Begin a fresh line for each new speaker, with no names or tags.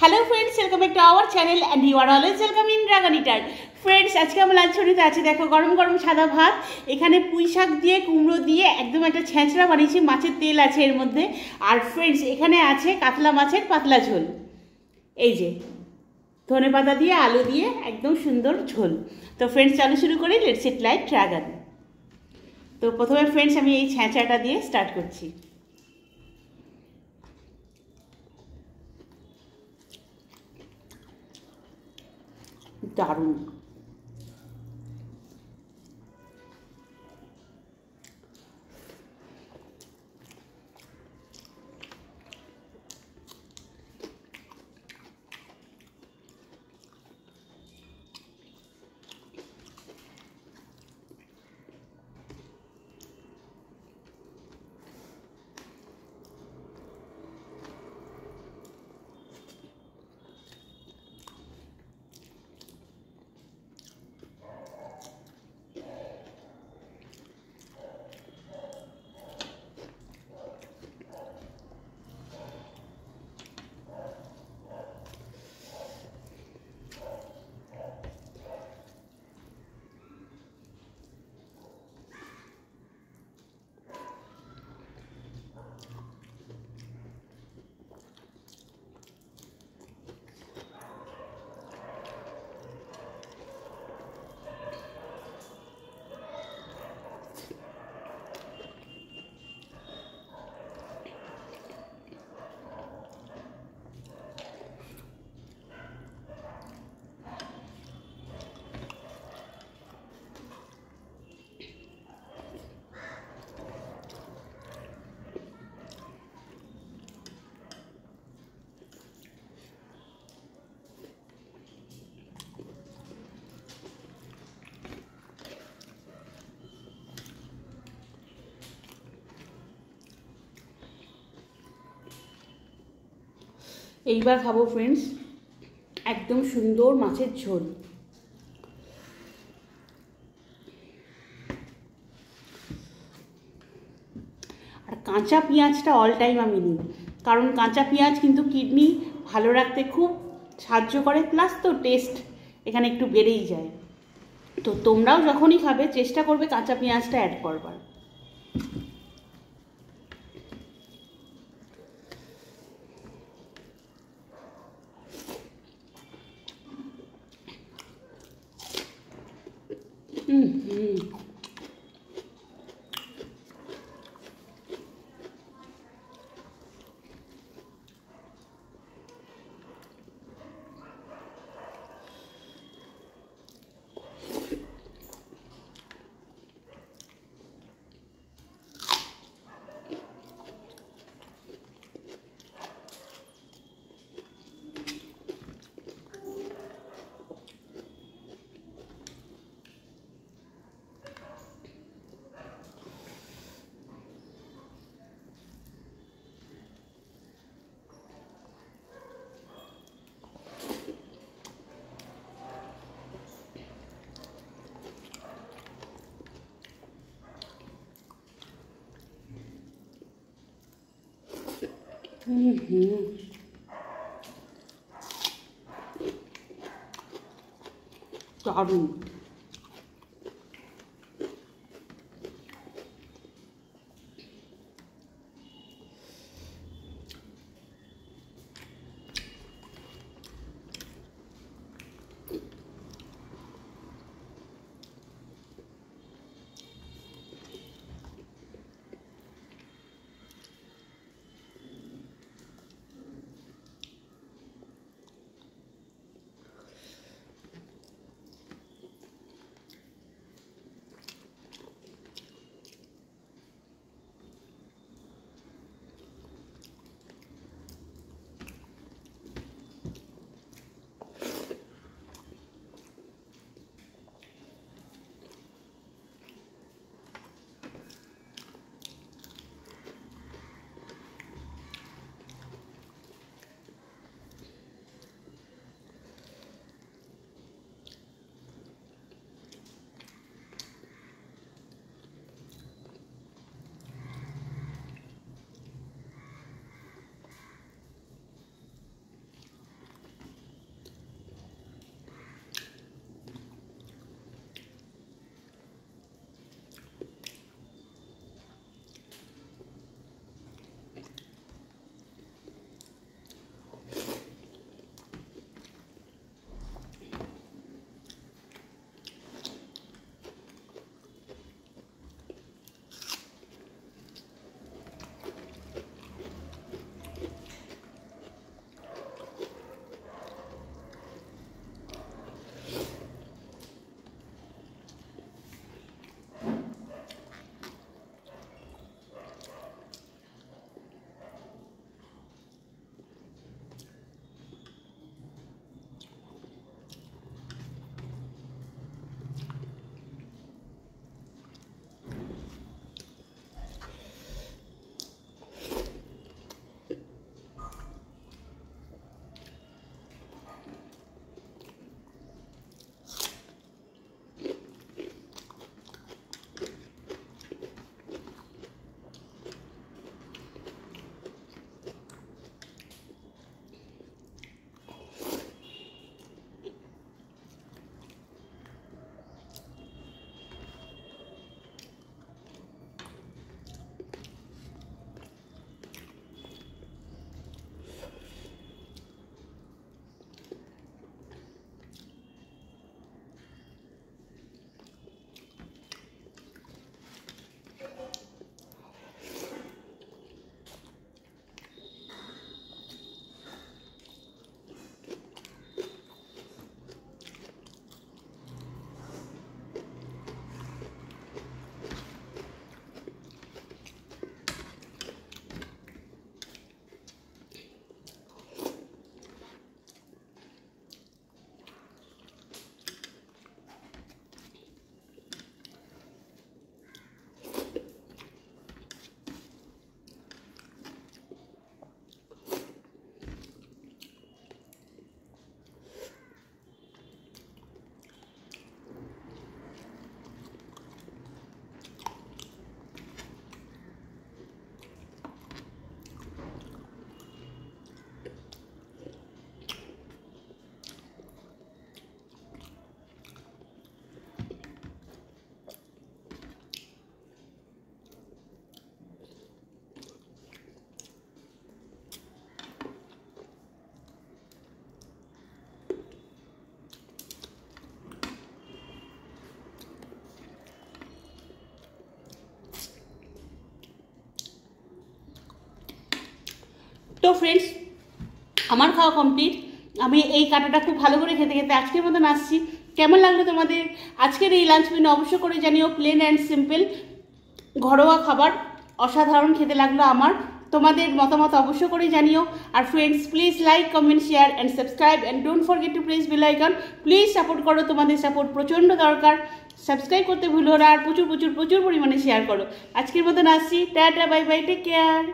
Hello friends welcome back to our channel and you are always welcome in dragon eater friends আজকে আমার লাঞ্ছনিতে আছে, দেখো, গরম গরম সাদা ভাত, এখানে পুঁই শাক দিয়ে, কুমড়ো দিয়ে, একদম একটা ছ্যাঁচড়া বানিয়েছি, মাছের তেল আছে এর মধ্যে। আর ফ্রেন্ডস এখানে আছে কাতলা মাছের পাতলা ঝোল। এই যে, ধনে পাতা দিয়ে, আলু দিয়ে, একদম সুন্দর ঝোল। তো ফ্রেন্ডস চালু শুরু করি লেটস ইট লাইট ড্রাগন তো প্রথমে ফ্রেন্ডস আমি এই ছ্যাঁচড়াটা দিয়ে স্টার্ট করছি। 加重。এইবার খাব ফ্রেন্ডস একদম সুন্দর মাছের ঝোল। আর কাঁচা পেঁয়াজটা অল টাইম আমি নিই, কারণ কাঁচা পেঁয়াজ কিন্তু কিডনি ভালো রাখতে খুব সাহায্য করে প্লাস তো টেস্ট এখানে একটু বেড়েই যায়। তো তোমরাও যখনই খাবে, চেষ্টা করবে কাঁচা পেঁয়াজটা অ্যাড করবার। 다른 তো ফ্রেন্ডস আমার খাওয়া কমপ্লিট আমি এই কাটাটা খুব ভালো করে খেতে খেতে আজকের মতন আসছি। কেমন লাগল তোমাদের আজকের এই লাঞ্চ মেনু অবশ্য করে জানিও প্লেন অ্যান্ড সিম্পল ঘরোয়া খাবার, অসাধারণ খেতে লাগল আমার। তোমাদের মতামত অবশ্য করে জানিও। আর friends please like comment share and subscribe and don't forget to press bell icon please support করো, তোমাদের সাপোর্ট প্রচণ্ড দরকার। সাবস্ক্রাইব করতে ভুলো না আর প্রচুর প্রচুর প্রচুর পরিমাণে শেয়ার করো। আজকের মতন আসছি। Tata bye bye take care